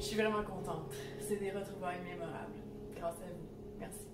Je suis vraiment contente. C'est des retrouvailles mémorables. Grâce à vous. Merci.